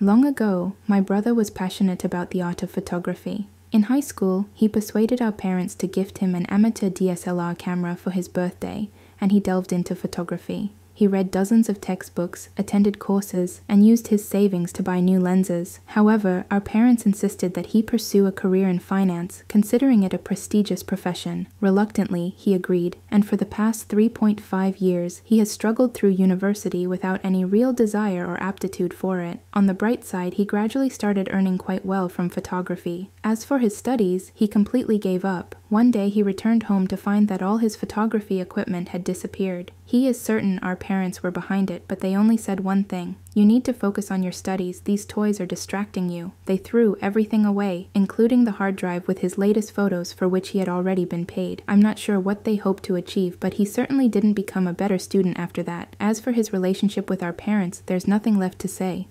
Long ago, my brother was passionate about the art of photography. In high school, he persuaded our parents to gift him an amateur DSLR camera for his birthday, and he delved into photography. He read dozens of textbooks, attended courses, and used his savings to buy new lenses. However, our parents insisted that he pursue a career in finance, considering it a prestigious profession. Reluctantly, he agreed, and for the past 3.5 years, he has struggled through university without any real desire or aptitude for it. On the bright side, he gradually started earning quite well from photography. As for his studies, he completely gave up. One day he returned home to find that all his photography equipment had disappeared. He is certain our parents were behind it, but they only said one thing. You need to focus on your studies, these toys are distracting you. They threw everything away, including the hard drive with his latest photos for which he had already been paid. I'm not sure what they hoped to achieve, but he certainly didn't become a better student after that. As for his relationship with our parents, there's nothing left to say.